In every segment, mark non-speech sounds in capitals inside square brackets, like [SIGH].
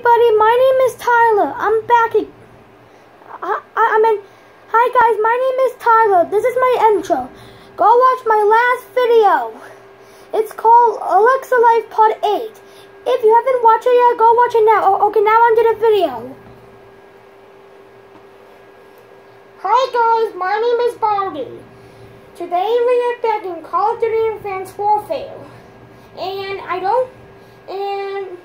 everybody, my name is Tyler. I'm back. I, I, I mean, hi guys, my name is Tyler. This is my intro. Go watch my last video. It's called Alexa Life Part 8. If you haven't watched it yet, go watch it now. Oh, okay, now on to the video. Hi guys, my name is Bobby. Today we are back in Call of Duty Advanced Warfare. And I don't, and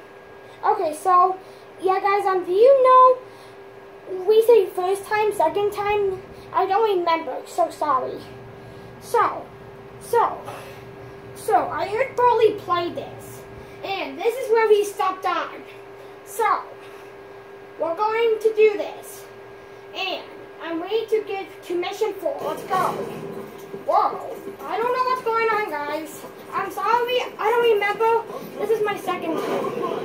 Okay, so yeah, guys. Um, do you know we say first time, second time? I don't remember. So sorry. So, so, so I heard Burley play this, and this is where we stopped on. So we're going to do this, and I'm ready to get to mission four. Let's go. Whoa! I don't know what's going on, guys. I'm sorry. I don't remember. This is my second time.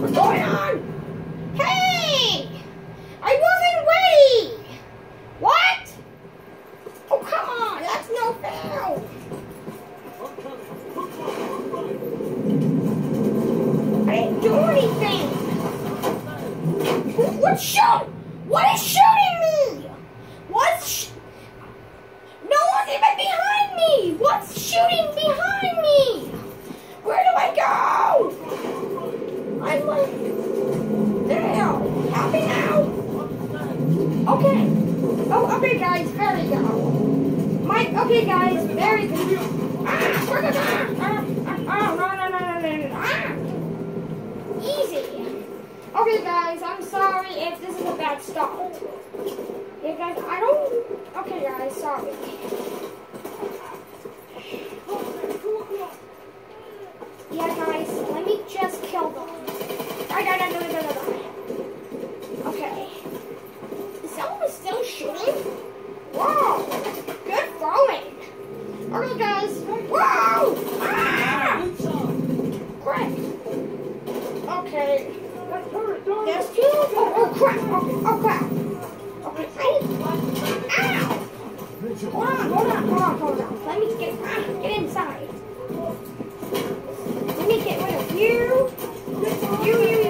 What's going on? Hey! I wasn't ready! What? Oh, come on! That's no fair! I didn't do anything! Who- What's shooting? What is shooting me? What's sh- no one's even behind me! What's shooting behind me? Where do I go? I'm like, damn, happy now? Okay. Oh, okay, guys, there we go. My, okay, guys, very good. Ah, the, ah, ah, ah, no, no, no, no, no, no, ah. Easy. Okay, guys, I'm sorry if this is a bad start. Yeah, guys, I don't. Okay, guys, sorry. Yeah, guys, let me just kill them. Die, die, die, die, die, die, die. Okay. Is someone still shooting? Whoa! Good throwing. Okay, guys. Whoa! Ah! Great. Okay. There's two. Oh, oh crap. Okay, oh crap. Okay. Ow! Hold on, hold on, hold on, hold on. Let me get, ah, get inside. Let me get rid of you, you, you.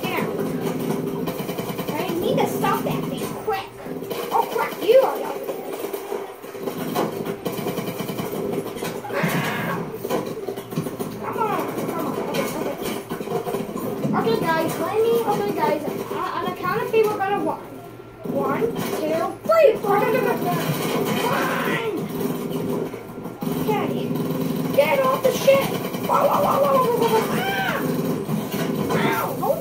Get out. I need to stop that thing quick. Oh crap, you are over there. Ah! Come on, come on. Okay, okay. Okay, guys, let me. Okay, guys, on on the count of we're gonna one. One, two, three. One. Okay. Get off the shit. Whoa, whoa, whoa, whoa, whoa, whoa, whoa. Ah! Don't.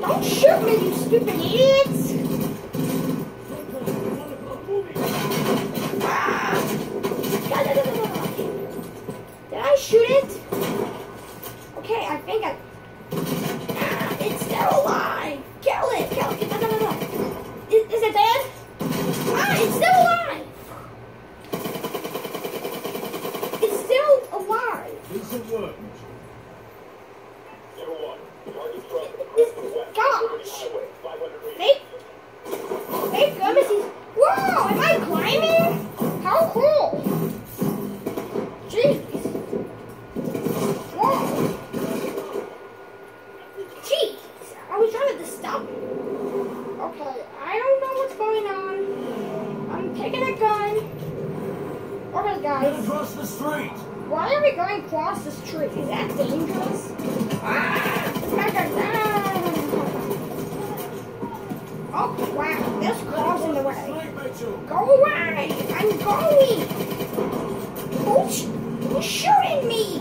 Don't shoot me, you stupid idiots. Get across the street. Why are we going across the street? Is that dangerous? Ah! Oh, wow. This crossing the way. Go away! I'm going! Who's, who's shooting me?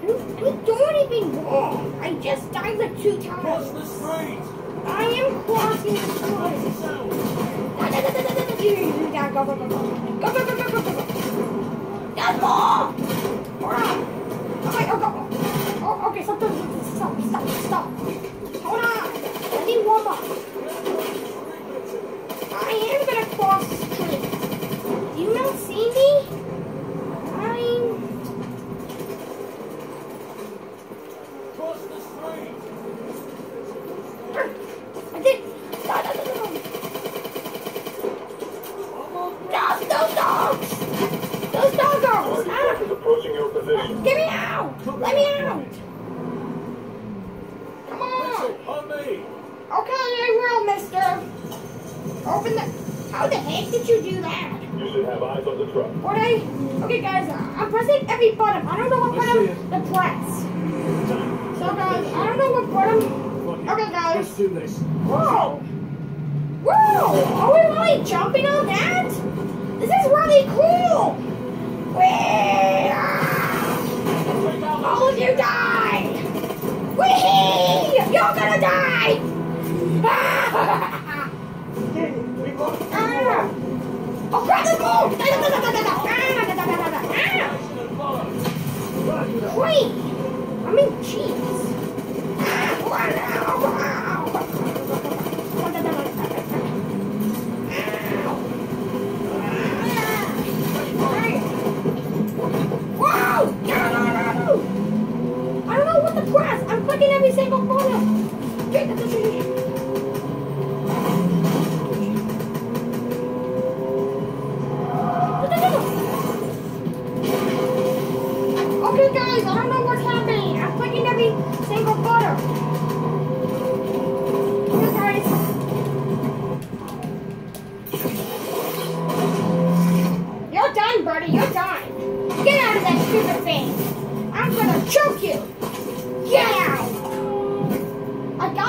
I didn't- I didn't do anything wrong. I just died like two times. Cross the street. I am crossing the street. South. Yeah, go, go, go, go. Go, go, go, go, go, go, go. There's more! Hold on. Okay, oh, go. Oh, okay, stop, stop, stop, stop, stop. Hold on. I need warm up. Open the... How the heck did you do that? You should have eyes on the truck. What I... Okay, guys, I'm pressing every button. I don't know what button to press. So, guys, I don't know what button... Okay, guys. Let's do this. Whoa! Whoa! Are we really jumping on that? This is really cool! Whee! All of you die! Whee! You're gonna die! Ah! [LAUGHS] Incredible!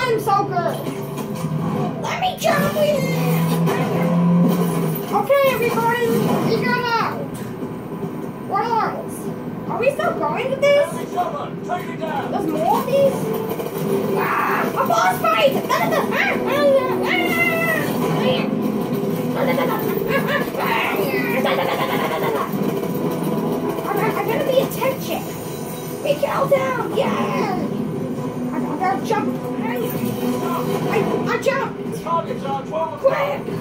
I'm so good. Let me jump in. Okay, everybody, we got out. What else? Are we still going with this? There's more of these? Ah, a boss fight! I'm, gonna be a tech check. We get all down, yeah! Quick!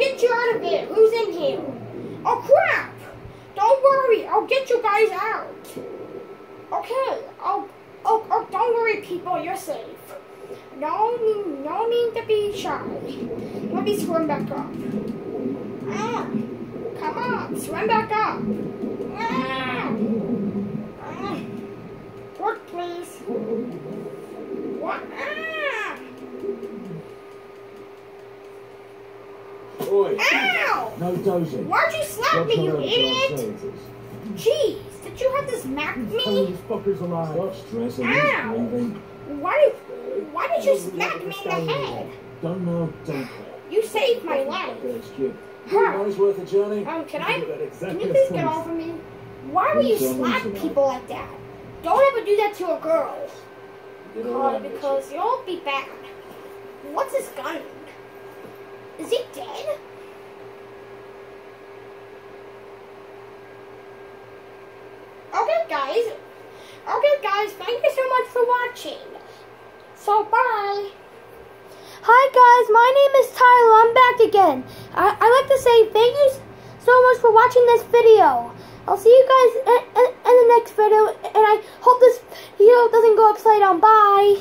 Get you out of here. Who's in here? Oh crap! Don't worry, I'll get you guys out. Okay, oh, oh, oh, don't worry, people, you're safe. No need, no need to be shy. Let me swim back up. Ah, come on, swim back up. Ah. Work, please. What? Ah, Oi. ow! No dozing. Why'd you slap me, you idiot? Jeez, did you have to smack me? These fuckers alive. Stop stressing. Ow. breathing. Why did, why did you smack me in the head? Don't know, don't care. You saved my life. There's kid. Huh. Money's worth a journey. Um, can You I, can you please get off of me? Why would you Don't tell me slap people like that? Don't ever do that to a girl. You did all Uh, right, because you'll be bad. What's his gun? Is he dead? Okay, guys. Guys. Thank you so much for watching. So, bye. Hi, guys. My name is Tyler. I'm back again. I, I like to say thank you so much for watching this video. I'll see you guys in, in, in the next video, and I hope this video doesn't go upside down. Bye.